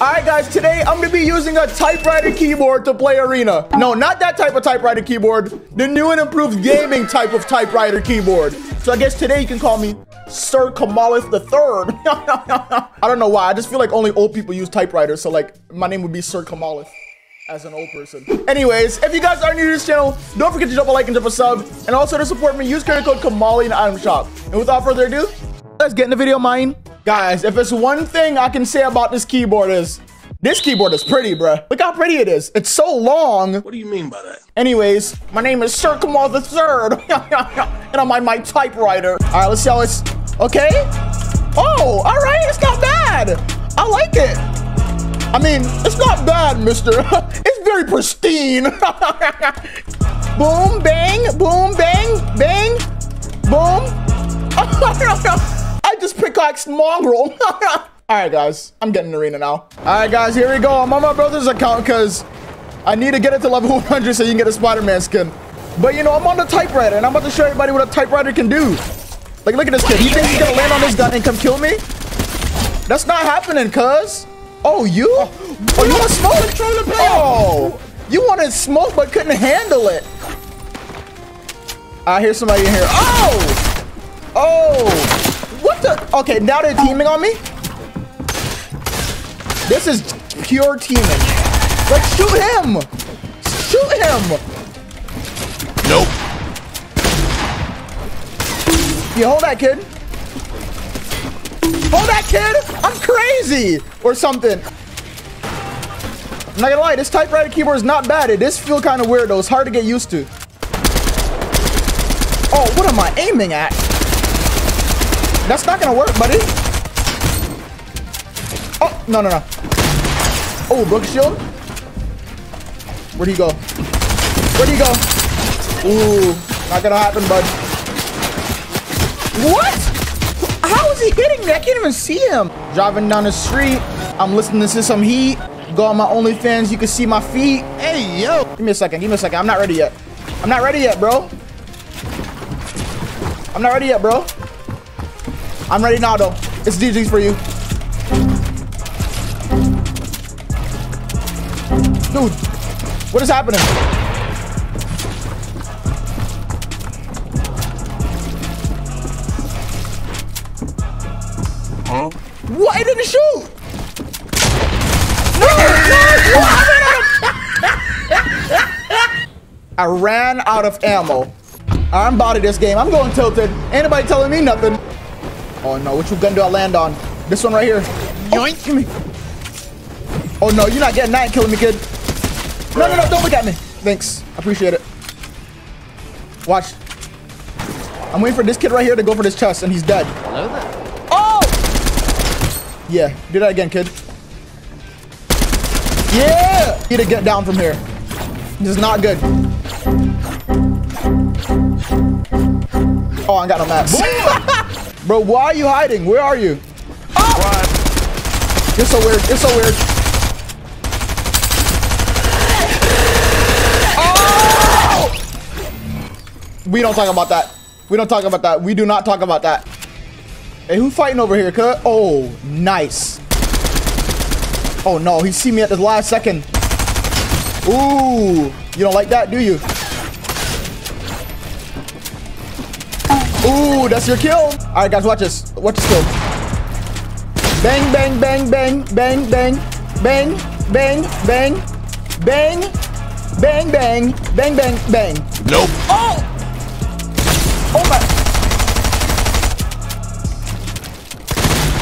All right, guys, today I'm gonna be using a typewriter keyboard to play Arena. No, not that type of typewriter keyboard, the new and improved gaming type of typewriter keyboard. So I guess today you can call me Sir Kamalith III. I don't know why, I just feel like only old people use typewriters, so like my name would be Sir Kamalith as an old person. Anyways, if you guys are new to this channel, don't forget to drop a like and drop a sub. And also to support me, use current code Kamahley in the item shop. And without further ado, let's get in the video, mine. Guys, if it's one thing I can say about this keyboard is, this keyboard is pretty, bruh. Look how pretty it is. It's so long. What do you mean by that? Anyways, my name is Sir Kamal the Third, and I'm on my typewriter. All right, let's see how it's, okay. Oh, all right, it's not bad. I like it. I mean, it's not bad, mister. it's very pristine. boom, bang, boom, pickaxed Mongrel. All right, guys, I'm getting arena now. All right, guys, here we go. I'm on my brother's account because I need to get it to level 100 so you can get a Spider-Man skin. But, you know, I'm on the typewriter, and I'm about to show everybody what a typewriter can do. Like, look at this kid. He thinks he's going to land on this gun and come kill me? That's not happening, cuz. Oh, you? Oh, oh you want smoke? Oh, you wanted smoke but couldn't handle it. Ah, I hear somebody in here. Oh! Oh! The? Okay, now they're teaming on me? This is pure teaming. Like, shoot him! Shoot him! Nope. You hold that kid. Hold that kid! I'm crazy! Or something. I'm not gonna lie, this typewriter keyboard is not bad. It does feel kind of weird though. It's hard to get used to. Oh, what am I aiming at? That's not gonna work, buddy. Oh, no, no, no. Oh, broke shield. Where'd he go? Where'd he go? Ooh, not gonna happen, bud. What? How is he hitting me? I can't even see him. Driving down the street. I'm listening to some heat. Go on my OnlyFans. You can see my feet. Hey, yo. Give me a second. Give me a second. I'm not ready yet. I'm not ready yet, bro. I'm not ready yet, bro. I'm ready now, though. It's DG's for you. Dude, what is happening? Huh? What? I didn't shoot! No! I ran out of ammo. I'm body this game. I'm going tilted. Anybody telling me nothing? Oh no, which gun do I land on? This one right here. Oh, Yoink! Give me. Oh no, you're not getting that killing me, kid. No, no, no, don't look at me. Thanks. I appreciate it. Watch. I'm waiting for this kid right here to go for this chest, and he's dead. Hello there. Oh! Yeah, do that again, kid. Yeah! Need to get down from here. This is not good. Oh, I got no mats. Bro, why are you hiding? Where are you? Oh! You're so weird. You're so weird. Oh! We don't talk about that. We don't talk about that. We do not talk about that. Hey, who fighting over here, cut? Oh, nice. Oh no, he see me at the last second. Ooh, you don't like that, do you? Ooh, that's your kill. All right, guys, watch this. Watch this kill. Bang, bang, bang, bang, bang, bang, bang, bang, bang, bang, bang, bang, bang, bang, bang. Nope. Oh! Oh my!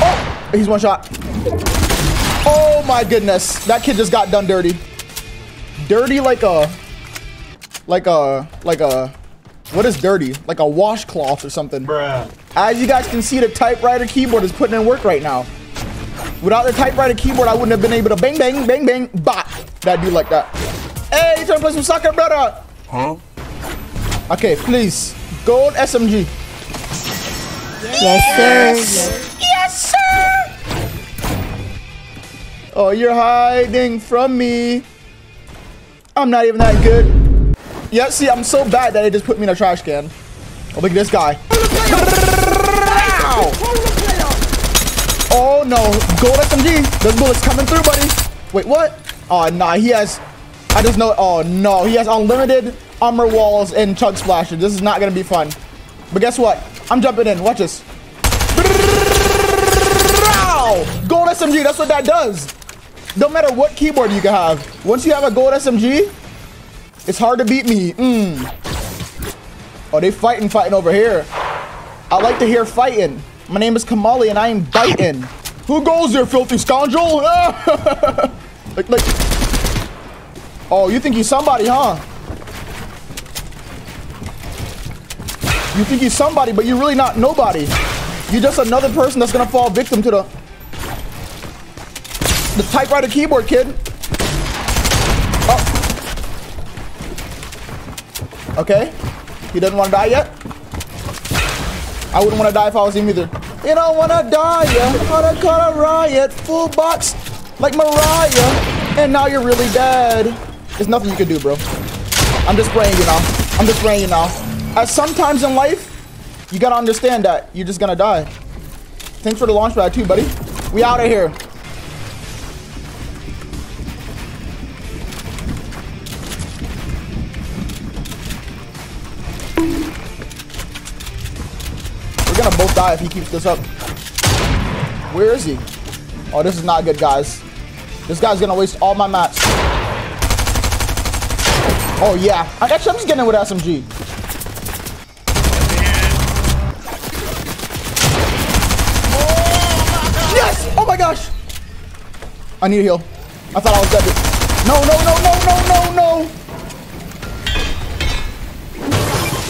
Oh! He's one shot. Oh my goodness. That kid just got done dirty. Dirty like a... Like a... Like a... What is dirty? Like a washcloth or something. Bruh. As you guys can see, the typewriter keyboard is putting in work right now. Without the typewriter keyboard, I wouldn't have been able to bang, bang, bang, bang, bot. That dude like that. Hey, you trying to play some soccer, brother? Huh? Okay, please. Gold SMG. Yes, sir. Yes, sir! Oh, you're hiding from me. I'm not even that good. Yeah, see, I'm so bad that they just put me in a trash can. Oh, look at this guy. Oh, no. Gold SMG. Those bullets coming through, buddy. Wait, what? Oh, nah. He has... I just know... Oh, no. He has unlimited armor walls and chug splashes. This is not going to be fun. But guess what? I'm jumping in. Watch this. Gold SMG. That's what that does. No matter what keyboard you can have. Once you have a gold SMG, it's hard to beat me. Mm. Oh, they fighting, fighting over here. I like to hear fighting. My name is Kamahley and I am biting. Who goes there, filthy scoundrel? like, like. Oh, you think he's somebody, huh? You think he's somebody, but you're really not nobody. You're just another person that's gonna fall victim to the the typewriter keyboard, kid. Okay. He doesn't want to die yet. I wouldn't want to die if I was him either. You don't want to die, yeah. Wanna call a riot, full box like Mariah, and now you're really dead. There's nothing you can do, bro. I'm just praying you now. I'm just praying you now. At sometimes in life, you gotta understand that you're just gonna die. Thanks for the launch pad too, buddy. We out of here. Die if he keeps this up. Where is he? Oh, this is not good, guys. This guy's gonna waste all my mats. Oh, yeah. Actually, I'm just getting in with SMG. Yes! Oh my gosh! I need a heal. I thought I was dead. No, no, no, no, no, no, no!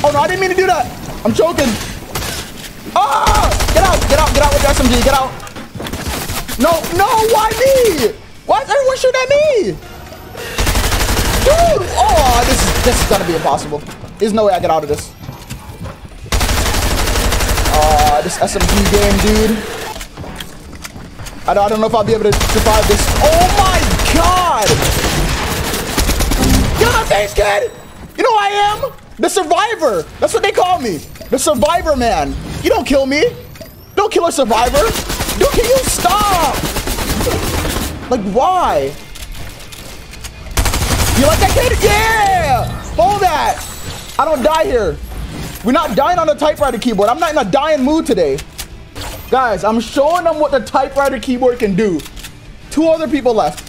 Oh no, I didn't mean to do that! I'm choking. Ah! Get out, get out, get out with the SMG, get out. No, no, why me? Why is everyone shooting at me? Dude! Oh, this is, this is gonna be impossible. There's no way I get out of this. Uh, this SMG game, dude. I don't, I don't know if I'll be able to survive this. Oh my god! Get my face, kid! You know I am? The survivor. That's what they call me. The survivor man. You don't kill me. Don't kill a survivor. Don't kill you. Stop. Like, why? You like that kid? Yeah! Hold that. I don't die here. We're not dying on the typewriter keyboard. I'm not in a dying mood today. Guys, I'm showing them what the typewriter keyboard can do. Two other people left.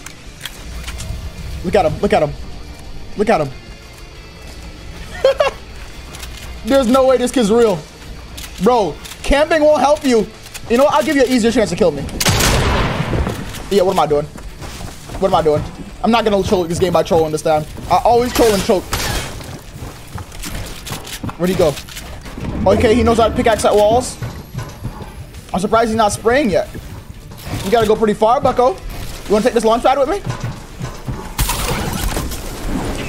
Look at him. Look at him. Look at him. There's no way this kid's real. Bro, camping won't help you. You know what? I'll give you an easier chance to kill me. Yeah, what am I doing? What am I doing? I'm not gonna troll this game by trolling this time. I always troll and choke. Where'd he go? Okay, he knows how to pickaxe at walls. I'm surprised he's not spraying yet. You gotta go pretty far, bucko. You wanna take this launch pad with me?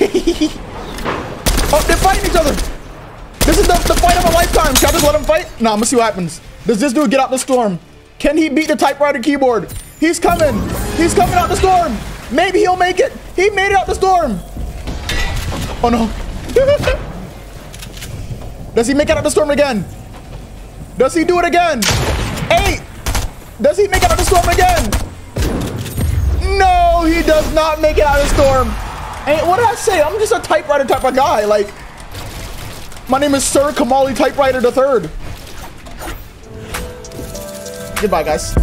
oh, they're fighting each other. This is the, the just let him fight? Nah, I'm gonna see what happens. Does this dude get out the storm? Can he beat the typewriter keyboard? He's coming. He's coming out the storm. Maybe he'll make it. He made it out the storm. Oh no. Does he make it out the storm again? Does he do it again? Eight. Does he make it out the storm again? No, he does not make it out of the storm. And what did I say? I'm just a typewriter type of guy. Like, my name is Sir Kamahley Typewriter Third. Goodbye, guys.